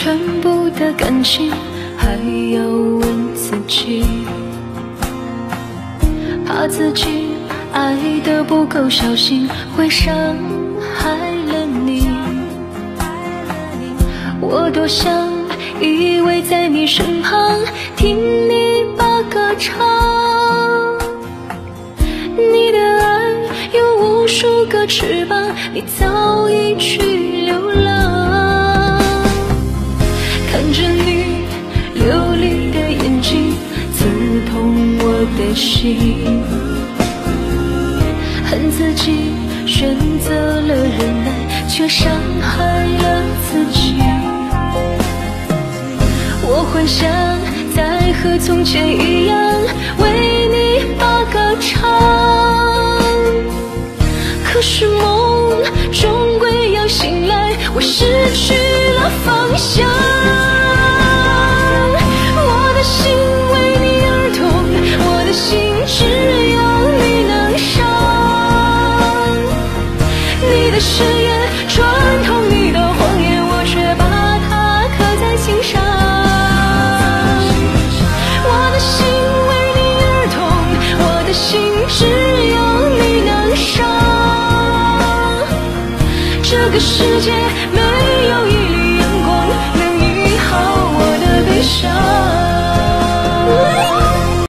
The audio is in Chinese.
全部的感情，还要问自己，怕自己爱的不够小心，会伤害了你。我多想依偎在你身旁，听你把歌唱。你的爱有无数个翅膀，你早已去流浪。的心。恨自己选择了忍耐，却伤害了自己。我幻想再和从前一样，为你把歌唱。可是梦终归要醒来，我失去了方向。你的誓言穿透你的谎言，我却把它刻在心上。我的心为你而痛，我的心只有你能伤。这个世界没有一